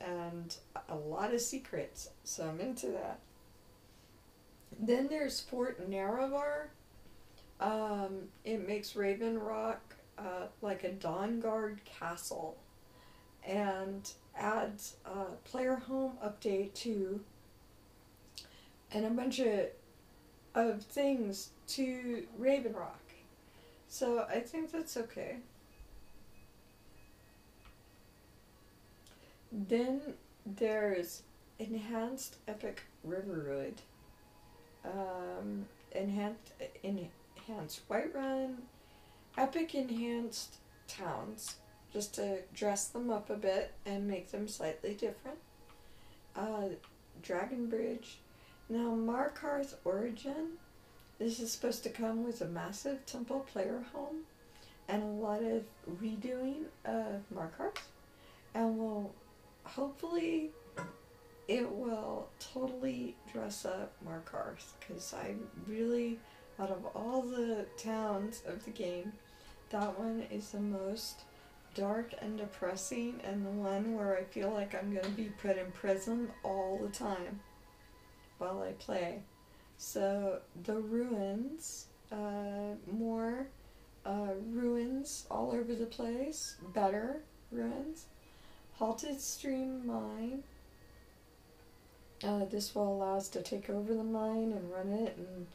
and a lot of secrets, so I'm into that. Then there's Fort Nerevar. Um, it makes Raven Rock uh, like a Dawnguard castle and adds a player home update to and a bunch of of things to Raven Rock. So I think that's okay. Then there's enhanced epic Riverwood. Um, enhanced enhanced Whiterun, epic enhanced towns, just to dress them up a bit and make them slightly different. Uh, Dragon Bridge. Now Markarth Origin. This is supposed to come with a massive temple player home and a lot of redoing of Markarth, and will hopefully it will totally dress up Markarth because I really, out of all the towns of the game, that one is the most dark and depressing and the one where I feel like I'm going to be put in prison all the time while I play. So the ruins, uh, more uh, ruins all over the place, better ruins. Halted Stream Mine. Uh, this will allow us to take over the mine and run it and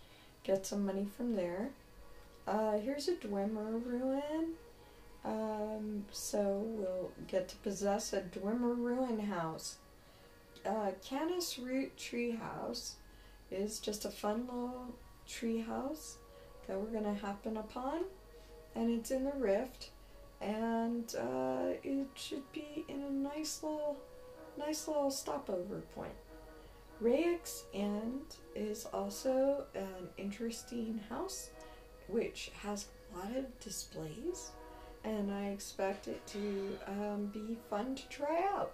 get some money from there. Uh, here's a Dwemer ruin. Um, so we'll get to possess a Dwemer ruin house. Uh, Canis Root Tree House is just a fun little tree house that we're going to happen upon. And it's in the Rift and uh, it should be in a nice little, nice little stopover point. Rayek's End is also an interesting house, which has a lot of displays, and I expect it to um, be fun to try out.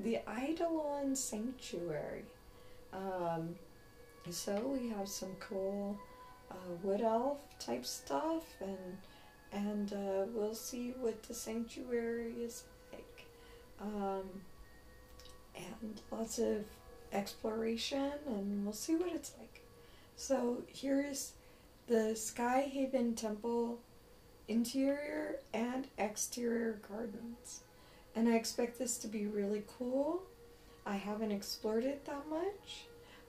The Eidolon Sanctuary. Um, so we have some cool uh, wood elf type stuff and and uh, we'll see what the sanctuary is like. Um, and lots of exploration, and we'll see what it's like. So here's the Skyhaven Temple interior and exterior gardens. And I expect this to be really cool. I haven't explored it that much,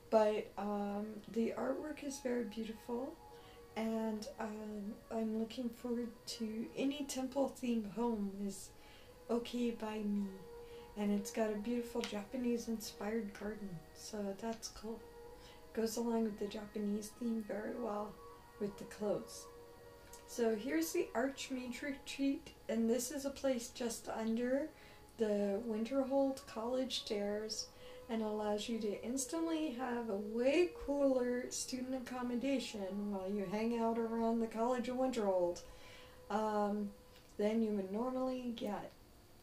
but um, the artwork is very beautiful and um, I'm looking forward to any temple themed home is okay by me. And it's got a beautiful Japanese inspired garden, so that's cool. Goes along with the Japanese theme very well with the clothes. So here's the Archmage Retreat, and this is a place just under the Winterhold College stairs and allows you to instantly have a way cooler student accommodation while you hang out around the College of Winterhold um, than you would normally get.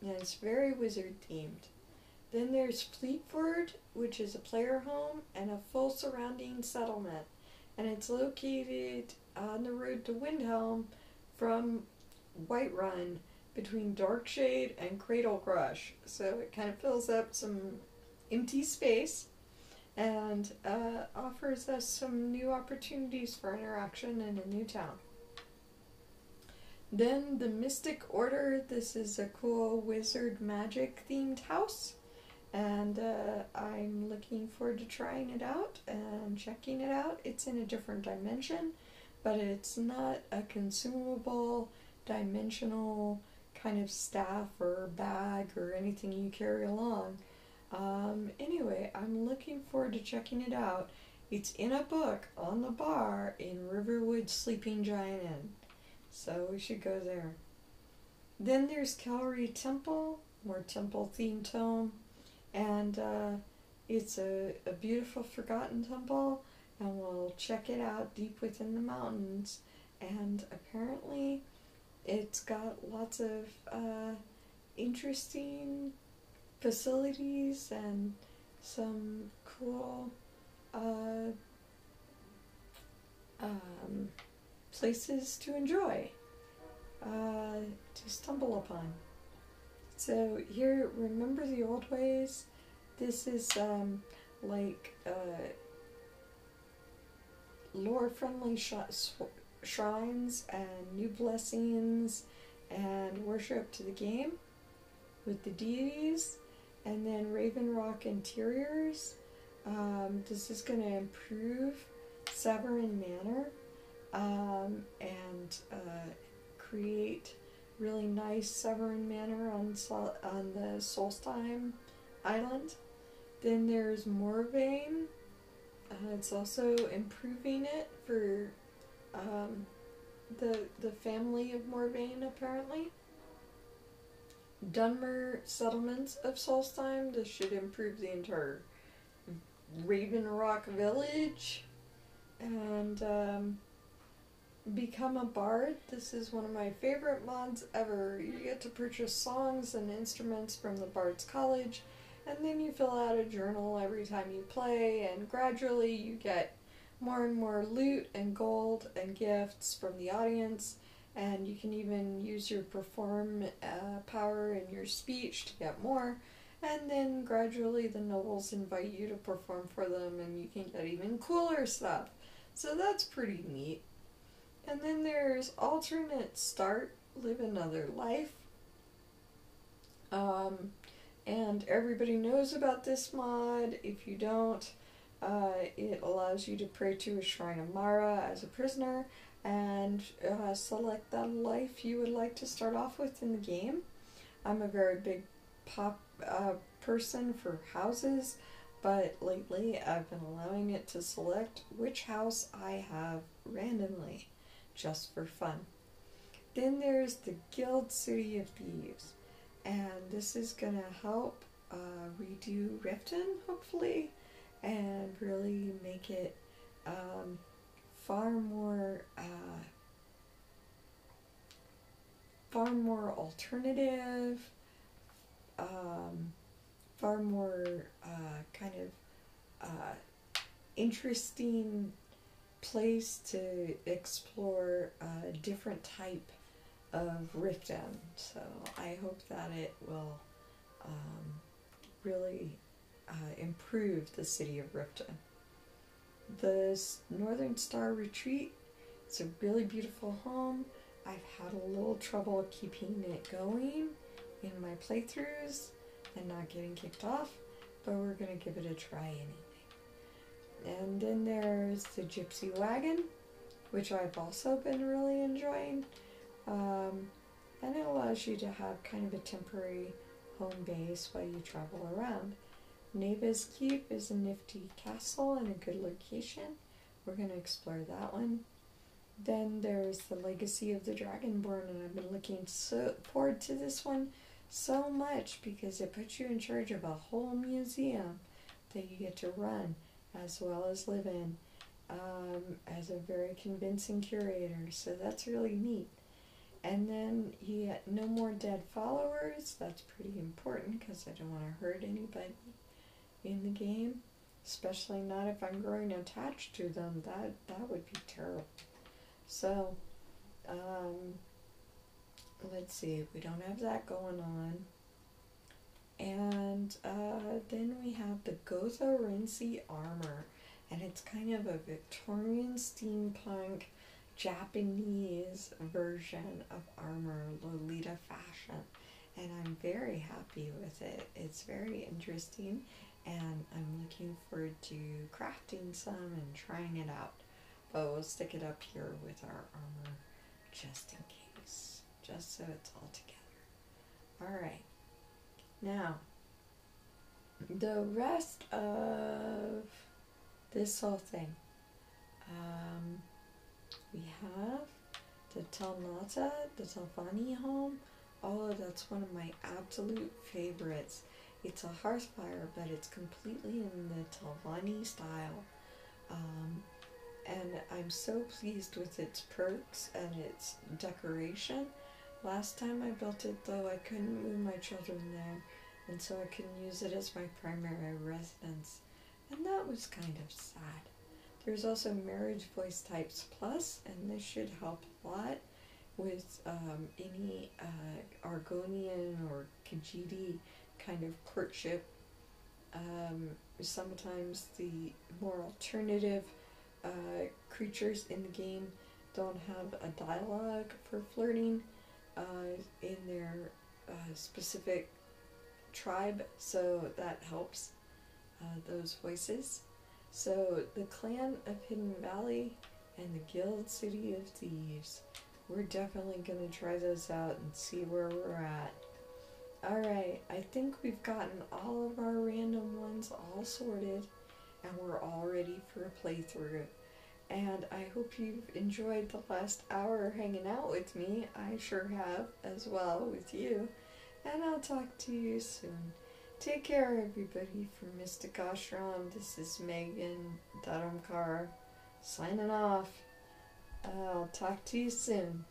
And it's very wizard themed. Then there's Fleetford, which is a player home and a full surrounding settlement. And it's located on the road to Windhelm from Whiterun between Darkshade and Cradlecrush. So it kind of fills up some empty space and uh, offers us some new opportunities for interaction in a new town. Then the Mystic Order. This is a cool wizard magic themed house, and uh, I'm looking forward to trying it out and checking it out. It's in a different dimension, but it's not a consumable dimensional kind of staff or bag or anything you carry along. Um, anyway, I'm looking forward to checking it out. It's in a book on the bar in Riverwood Sleeping Giant Inn. So we should go there. Then there's Kelry Temple, more temple themed tome. And uh, it's a, a beautiful forgotten temple. And we'll check it out deep within the mountains. And apparently, it's got lots of uh, interesting facilities and some cool uh, um, places to enjoy, uh, to stumble upon. So here, remember the old ways? This is um, like uh, lore-friendly sh- shrines and new blessings and worship to the game with the deities, and then Raven Rock interiors. Um, this is going to improve Severin Manor um, and uh, create really nice Severin Manor on Sol- on the Solstheim Island. Then there's Morvayn. Uh, it's also improving it for um, the the family of Morvayn apparently. Dunmer settlements of Solstheim. This should improve the entire Raven Rock village. And um, become a bard. This is one of my favorite mods ever. You get to purchase songs and instruments from the Bard's College, and then you fill out a journal every time you play, and gradually you get more and more loot and gold and gifts from the audience, and you can even use your perform uh, power in your speech to get more. And then gradually the nobles invite you to perform for them, and you can get even cooler stuff. So that's pretty neat. And then there's alternate start, live another life. Um, and everybody knows about this mod. If you don't, uh, it allows you to pray to a shrine of Mara as a prisoner and uh, select that life you would like to start off with in the game. I'm a very big pop uh, person for houses, but lately I've been allowing it to select which house I have randomly just for fun. Then there's the Guild City of Thieves, and this is gonna help uh, redo Riften, hopefully, and really make it um, far more uh, far more alternative, um, far more uh, kind of uh, interesting place to explore a different type of Riften. So I hope that it will um, really uh, improve the city of Riften. The Northern Star Retreat, it's a really beautiful home. I've had a little trouble keeping it going in my playthroughs and not getting kicked off, but we're going to give it a try anyway. And then there's the Gypsy Wagon, which I've also been really enjoying. Um, and it allows you to have kind of a temporary home base while you travel around. Neva's Keep is a nifty castle and a good location. We're going to explore that one. Then there's the Legacy of the Dragonborn, and I've been looking so forward to this one so much because it puts you in charge of a whole museum that you get to run as well as live in um, as a very convincing curator. So that's really neat. And then he had no more dead followers. That's pretty important because I don't want to hurt anybody in the game, especially not if I'm growing attached to them. That that would be terrible. So, um, let's see. If we don't have that going on. And uh, then we have the Gotha Rinse armor, and it's kind of a Victorian steampunk Japanese version of armor, Lolita fashion. And I'm very happy with it. It's very interesting, and I'm looking forward to crafting some and trying it out. But we'll stick it up here with our armor just in case, just so it's all together. Alright. Now, the rest of this whole thing, um, we have the Talnata, the Telvanni home. Oh, that's one of my absolute favorites. It's a hearth fire, but it's completely in the Telvanni style. Um, and I'm so pleased with its perks and its decoration. Last time I built it though, I couldn't move my children there, and so I couldn't use it as my primary residence, and that was kind of sad. There's also Marriage Voice Types Plus, and this should help a lot with um, any uh, Argonian or Khajiit kind of courtship. Um, sometimes the more alternative uh, creatures in the game don't have a dialogue for flirting uh, in their uh, specific tribe, so that helps uh, those voices. So, the Clan of Hidden Valley and the Guild City of Thieves. We're definitely going to try those out and see where we're at. Alright, I think we've gotten all of our random ones all sorted and we're all ready for a playthrough. And I hope you've enjoyed the last hour hanging out with me. I sure have as well with you. And I'll talk to you soon. Take care, everybody. From Mystic Ashram, this is Megan Dharamkar signing off. I'll talk to you soon.